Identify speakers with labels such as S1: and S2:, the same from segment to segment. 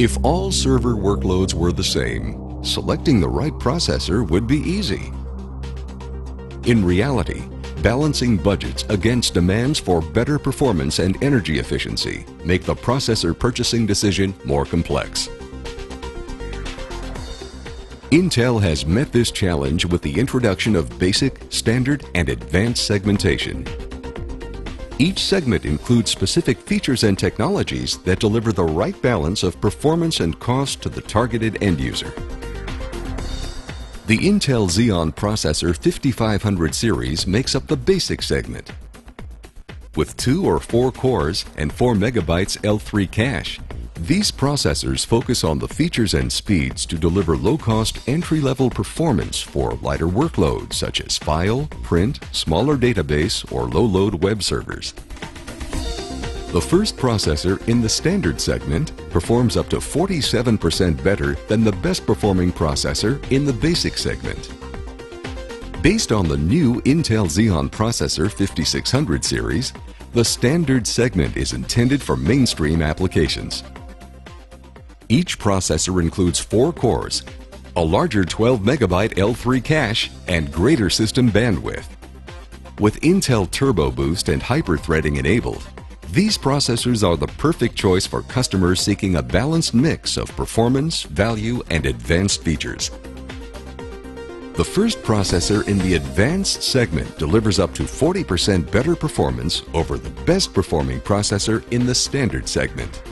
S1: If all server workloads were the same, selecting the right processor would be easy. In reality, balancing budgets against demands for better performance and energy efficiency make the processor purchasing decision more complex. Intel has met this challenge with the introduction of basic, standard, and advanced segmentation. Each segment includes specific features and technologies that deliver the right balance of performance and cost to the targeted end user. The Intel Xeon Processor 5500 series makes up the basic segment. With two or four cores and 4 megabytes L3 cache, these processors focus on the features and speeds to deliver low-cost entry-level performance for lighter workloads such as file, print, smaller database, or low-load web servers. The first processor in the standard segment performs up to 47% better than the best performing processor in the basic segment. Based on the new Intel Xeon Processor 5600 series, the standard segment is intended for mainstream applications. Each processor includes four cores, a larger 12 megabyte L3 cache, and greater system bandwidth. With Intel Turbo Boost and hyperthreading enabled, these processors are the perfect choice for customers seeking a balanced mix of performance, value, and advanced features. The first processor in the advanced segment delivers up to 40% better performance over the best performing processor in the standard segment.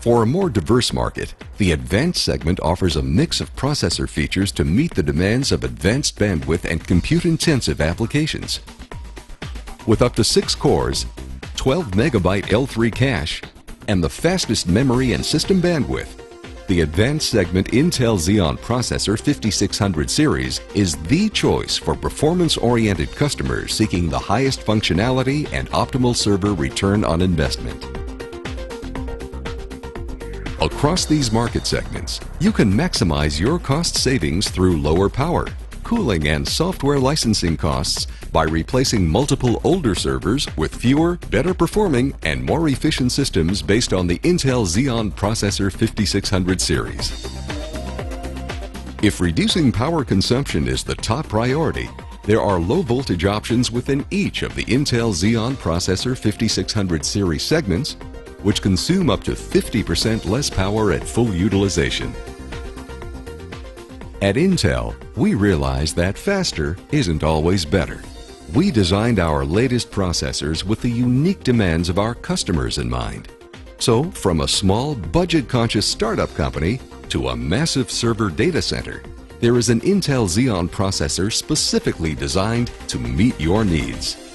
S1: For a more diverse market, the advanced segment offers a mix of processor features to meet the demands of advanced bandwidth and compute-intensive applications. With up to six cores, 12 megabyte L3 cache, and the fastest memory and system bandwidth, the advanced segment Intel Xeon Processor 5600 series is the choice for performance-oriented customers seeking the highest functionality and optimal server return on investment. Across these market segments, you can maximize your cost savings through lower power, cooling and software licensing costs by replacing multiple older servers with fewer, better performing, and more efficient systems based on the Intel Xeon Processor 5600 series. If reducing power consumption is the top priority, there are low voltage options within each of the Intel Xeon Processor 5600 series segments which consume up to 50% less power at full utilization. At Intel, we realize that faster isn't always better. We designed our latest processors with the unique demands of our customers in mind. So, from a small, budget-conscious startup company to a massive server data center, there is an Intel Xeon processor specifically designed to meet your needs.